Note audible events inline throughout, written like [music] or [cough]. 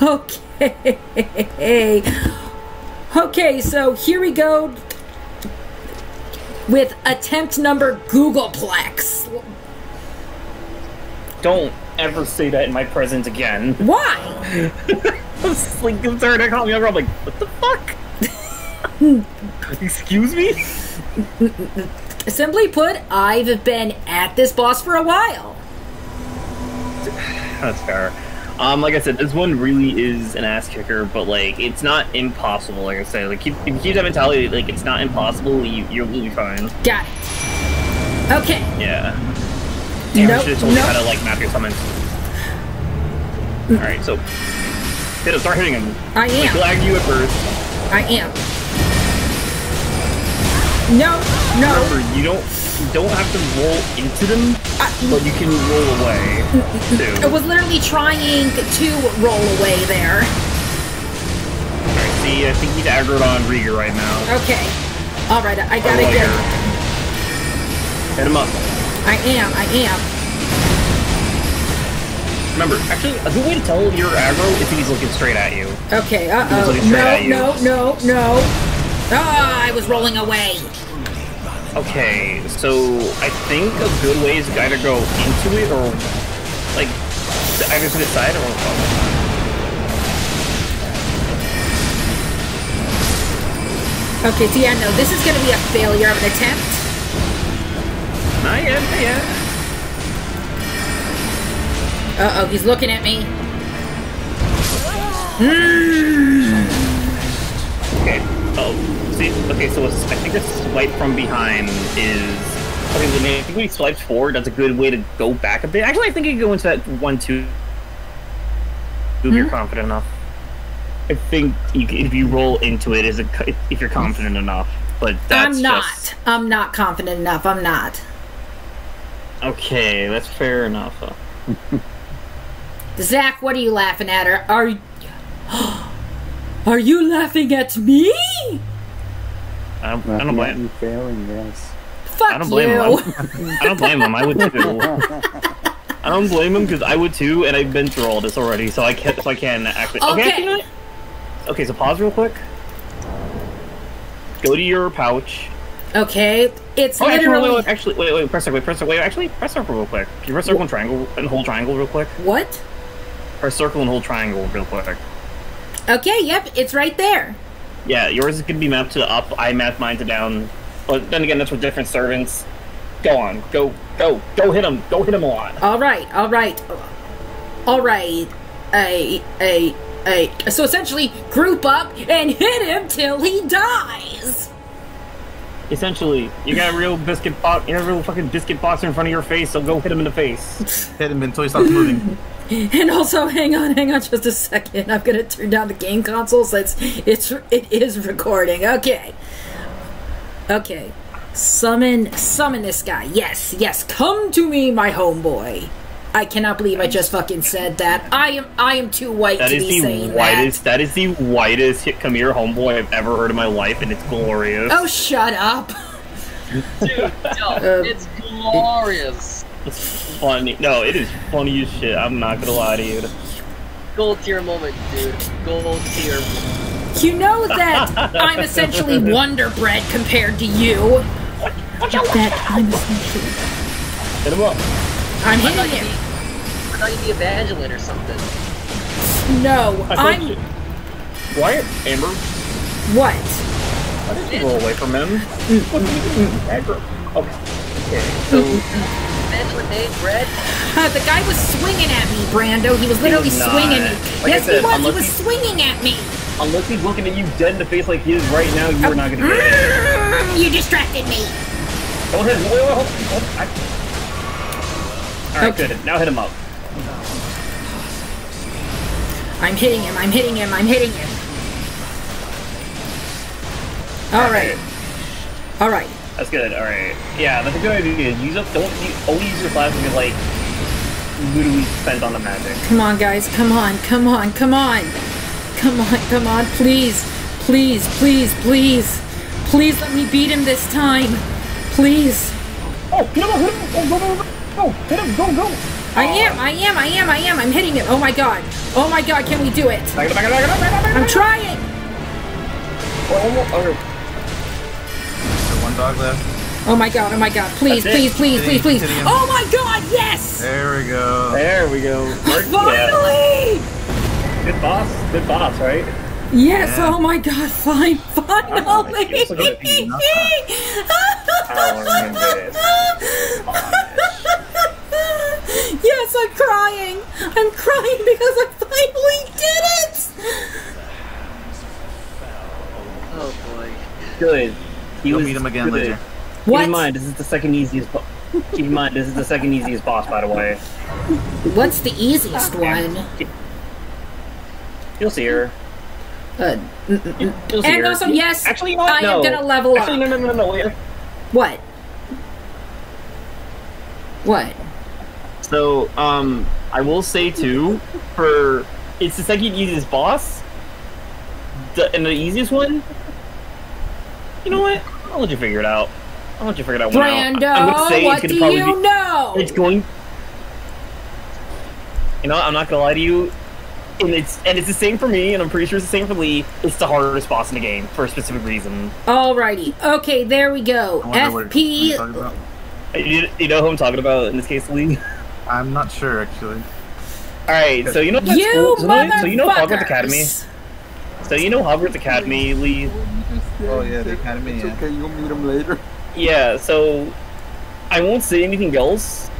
[laughs] Okay. Okay, so here we go with attempt number googolplex. Don't ever say that in my presence again. Why? I was like concerned. I called me over. I'm like, what the fuck? [laughs] Excuse me? Simply put, I've been at this boss for a while. [sighs] That's fair. Um, like I said, this one really is an ass kicker, but like it's not impossible. Like I said, like keep, if you keep that mentality, like it's not impossible. You you'll be fine. Got it. Okay. Yeah. Damn, I Nope, should have told nope. how to like map your summons. All right, so hit him. Start hitting him. I am. lag you at first. I am. No, no. Remember, you don't you don't have to roll into them, but you can roll away I was literally trying to roll away there. Alright, see, I think he's aggroed on Rieger right now. Okay. Alright, I gotta Roll get. here. Hit him up. I am, I am. Remember, actually, a good way to tell you're aggro is if he's looking straight at you. Okay, uh-oh. looking No, no, no, no. Ah, I was rolling away. Okay, so I think a good way is to either go into it or, like, either to the side or. Okay, so yeah, no, this is gonna be a failure of an attempt. Not yet, not yet. Uh oh, he's looking at me. Okay. Oh, see, okay, so I think a swipe from behind is. Okay, I think when he swipes forward, that's a good way to go back a bit. Actually, I think you can go into that one two. If you're hmm? confident enough. I think you, if you roll into it, is a, if you're confident enough. But that's I'm not. just I'm not confident enough. I'm not. okay. That's fair enough. [laughs] Zach, what are you laughing at? Are are, y- [gasps] [gasps] are you laughing at me? I don't, I Laughing don't at blame. you failing, yes. Fuck I don't blame you. him. I don't blame him. I would too. I don't blame him because I would too, and I've been through all this already, so I can so I can actually. Okay. Okay. okay. So pause real quick. Go to your pouch. Okay, it's Oh, actually, wait, literally wait, wait, actually, wait, wait, press circle, wait, press circle, wait, actually, press circle real quick. Can you press circle and triangle and hold triangle real quick? what? Press circle and hold triangle real quick. Okay, yep, it's right there. Yeah, yours is gonna be mapped to up. I mapped mine to down. But then again, that's with different servants. Go on, go, go, go hit him, go hit him a lot. All right, all right, all right. A a a. So essentially, group up and hit him till he dies. Essentially, you got a real biscuit box, you got a real fucking biscuit box in front of your face, so go hit him in the face. Hit him until he stops moving. [laughs] [laughs] And also, hang on, hang on, just a second. I'm gonna turn down the game console so it's it's it is recording. Okay, okay. Summon, summon this guy. Yes, yes. Come to me, my homeboy. I cannot believe I just fucking said that. I am I am too white That to is be the saying whitest, that. that is the whitest hit come here homeboy I've ever heard in my life, and it's glorious. Oh, shut up. Dude, yo, [laughs] uh, it's glorious. It's funny. No, it is funny as shit. I'm not gonna lie to you. Gold tier moment, dude. Gold tier. You know that [laughs] I'm essentially Wonder Bread compared to you. That I'm essentially. Hit him up. I'm I thought hitting you'd him. I thought you'd be Evangeline or something. No, I thought I'm. you- Wyatt, Amber, What? why did you roll away from him? What do you do? Amber. Okay. Okay. So Evangeline made bread. The guy was swinging at me, Brando. He was literally was not. swinging me. Like yes, said, he was. He was he- swinging at me. unless he's looking at you dead in the face like he is right now, you are not gonna get it. Mm, you distracted me. Go ahead. Wait, wait, hold, hold. I... All right, Okay. good. Now hit him up. I'm hitting him. I'm hitting him. I'm hitting him. All right. All right. That's good. All right. Yeah, that's a good idea. Use up. Don't only use your plasma to like literally spent on the magic. Come on, guys. Come on. Come on. Come on. Come on. Come on. Please. Please. Please. Please. Please let me beat him this time. Please. Oh, hit him! Hit him! Oh, go, go, go, go! Hit him! Go, go! I am, I am, I am, I am. I'm hitting it. Oh my god. Oh my god, can we do it? Back it up, back So one dog left. Oh my god, oh my god. Please, please, please, please, please. Oh my god, yes! There we go. There we go. Finally! Good boss. Good boss, right? Yes, Yeah. oh my god, fine, [laughs] finally! feels so good to be I'll remember this. yes, I'm crying! I'm crying because I finally did it! Oh boy. Good. He You'll meet him again good. later. Keep What? in mind, this is the second easiest. Bo- Keep in mind, this is the second easiest boss, by the way. What's the easiest one? You'll see her. Uh, You'll see And her. also, yes, Actually, you know what? I am no. gonna level Actually, up. no, no, no, no. No, wait. what? What? So, um, I will say too, for it's the second easiest boss, the, and the easiest one. You know what? I'll let you figure it out. I'll let you figure it out. when I- I'm Brando, say what do you be- know? It's going. You know. I'm not gonna lie to you. And it's and it's the same for me, and I'm pretty sure it's the same for Lee. It's the hardest boss in the game for a specific reason. Alrighty, okay, there we go. I wonder what- what you're about. You, you know who I'm talking about in this case, Lee. I'm not sure actually. All right, so you know that's You cool, motherfuckers! so you know Hogwarts Academy. So you know Hogwarts Academy, Lee. Oh yeah, the academy. It's Yeah. okay, you'll meet them later. Yeah, so I won't say anything else.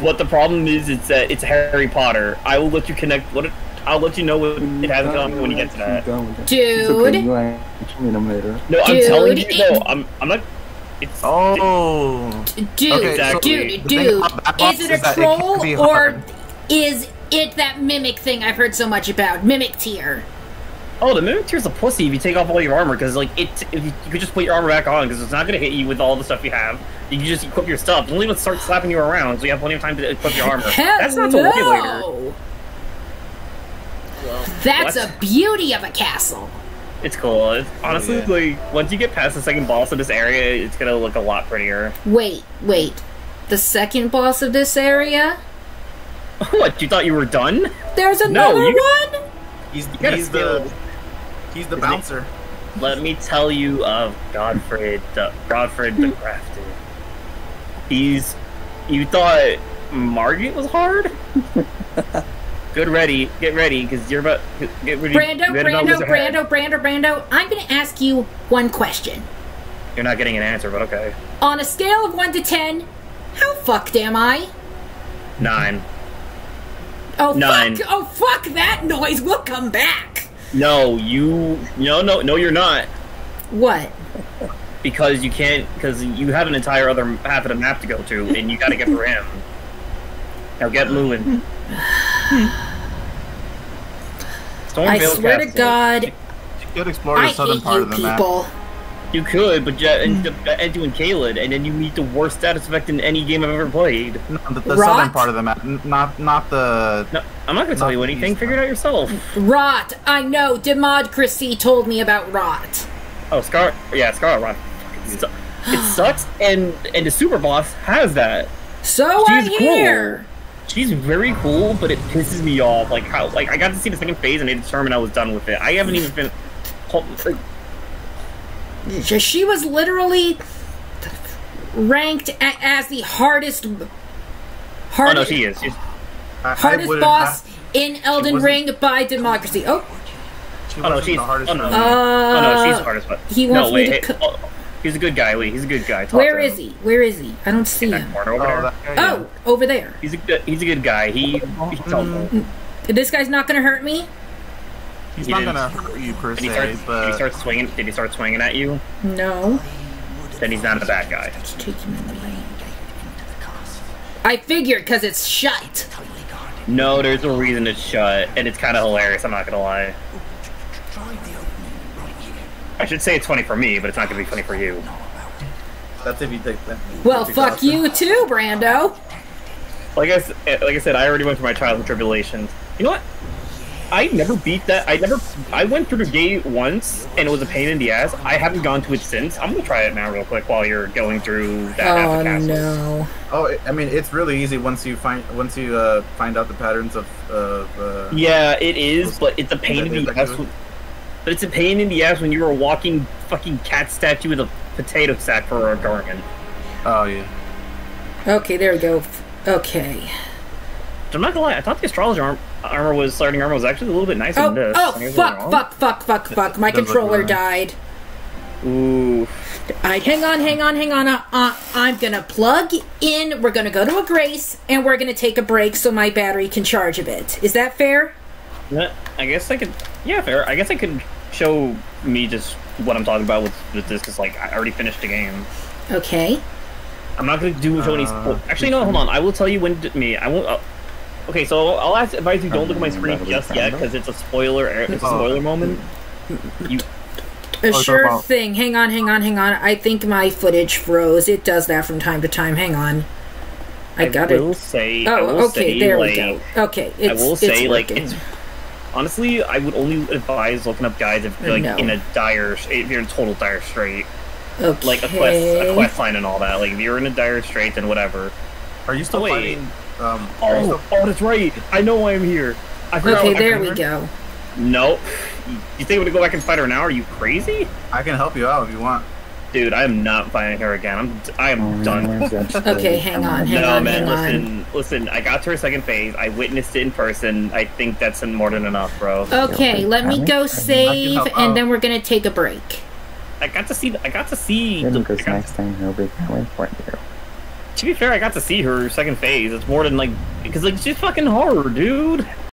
But the problem is, it's that it's Harry Potter. I will let you connect. What I'll let you know when it hasn't come when you get to that. It's Dude. okay, you'll meet him later. No, I'm Dude, telling you. No, I'm. I'm not. It's. Oh. Dude, Okay, so- dude, the dude, about that boss is it a that it troll can or is it that mimic thing I've heard so much about? Mimic Tear. Oh, the Mimic Tear's a pussy if you take off all your armor, because like it, if you, you could just put your armor back on, because it's not gonna hit you with all the stuff you have. You can just equip your stuff. Don't even start slapping you around, so you have plenty of time to equip your armor. That's not till way later. Hello. Well, That's What? a beauty of a castle. It's cool. It's, honestly, yeah. like once you get past the second boss of this area, it's gonna look a lot prettier. Wait, wait. The second boss of this area? [laughs] what? You thought you were done? There's No, another you- one? He's he's steal- the he's the Isn't he? bouncer. Let me tell you of Godrick, the, Godrick the [laughs] Grafted. He's. You thought Margit was hard? [laughs] Good, ready, get ready, because you're about get ready. Brando, get about Brando, Brando, Brando, Brando. I'm gonna ask you one question. You're not getting an answer, but okay. On a scale of 1 to 10, how fucked am I? Nine. Oh Nine. fuck! Oh fuck that noise! We'll come back. No, you. No, no, no, you're not. What? Because you can't. Because you have an entire other half of the map to go to, and you got to get through him. Now get moving. I Stormveil swear to God, You could explore the I southern hate part you of the map. People. You could, but you end hmm. up end doing Caelid, and then you meet the worst status effect in any game I've ever played. No, the, the Rot? southern part of the map, not not the. No, I'm not gonna tell you anything. Figure it out yourself. Rot. I know. Democracy told me about rot. Oh, Scar. Yeah, Scar Rot. Fucking su- It [gasps] sucks, and and the super boss has that. So I She's cool. hear. She's very cool, but it pisses me off. Like how, like I got to see the second phase, and they determined I was done with it. I haven't even been. Like, She was literally ranked a- as the hardest, oh no, she is. She's, I, I hardest wouldn't boss have- in Elden Ring by democracy. Oh, oh no, wasn't she's. the hardest Oh no. one. Uh, oh no, she's the hardest one. he no, wants me wait. to hey, co- oh, he's a good guy. Wait, he's a good guy. Talk where to is him. he? Where is he? I don't see That him. corner over Oh, there. that guy, yeah. Oh, over there. He's a good. He's a good guy. He. He's helpful. This guy's not gonna hurt me. He's he not didn't- gonna hurt you per Did he se, start? Did he start swinging? Did he start swinging at you? No. Then he's not a bad guy. Take him in the lane. I figured because it's shut. No, there's a reason it's shut, and it's kind of hilarious. I'm not gonna lie. I should say it's funny for me, but it's not gonna be funny for you. that's if you take that. Well, fuck you too, Brando. Like I, s- eh, like I said, I already went through my trials and tribulations. You know what? I never beat that. I never. I went through the gate once, and it was a pain in the ass. I haven't gone to it since. I'm gonna try it now, real quick, while you're going through that Oh the castle. no. Oh, I mean, it's really easy once you find once you uh, find out the patterns of of. Uh, Yeah, it is, but it's a pain in the ass. when- But it's a pain in the ass when you're a walking fucking cat statue with a potato sack for a garment. Oh yeah. Okay, there we go. Okay. I'm not gonna lie, I thought the astrologer arm- armor was starting armor was actually a little bit nicer Oh, than this. oh, I guess I'm fuck, fuck, fuck, fuck, fuck. My [laughs] controller died. Ooh. Alright, hang on, hang on, hang on. Uh, uh, I'm gonna plug in. We're gonna go to a grace, and we're gonna take a break so my battery can charge a bit. Is that fair? Yeah, I guess I could. Yeah, fair. I guess I could show me just what I'm talking about with, with this because, like, I already finished the game. Okay. I'm not gonna do show any. Uh, Spo- Actually, no. Hold on. I will tell you when. To, me. I won't. Okay, so I'll ask advise you don't look at my screen just yet because it's a spoiler. It's a Oh. spoiler moment. You. Uh, talk sure thing. Hang on, hang on, hang on. I think my footage froze. It does that from time to time. Hang on. I, got will it. say. I Oh, will okay. say, there like, we go. Okay, it's, I will say, it's like, working. it's honestly, I would only advise looking up guys if you're like No. in a dire, if you're in total dire strait, okay. like a quest, a quest line and all that. Like if you're in a dire strait, then whatever. Are you still Wait. fighting? Um, Oh, still- oh, that's right. I know why I'm here. I forgot. Okay, I there we forgot- go. No, you think I'm gonna go back and fight her now? Are you crazy, I can help you out if you want. dude? I am not fighting her again. I'm, I am done. [laughs] Okay, hang on, hang no, on, man. hang on. listen, listen. I got to her second phase. I witnessed it in person. I think that's more than enough, bro. Okay, let me go save, and then we're gonna take a break. I got to see. I got to see. Then the- because I next time he'll be coming for you. To be fair, I got to see her second phase. It's more than like because like she's fucking horror, dude.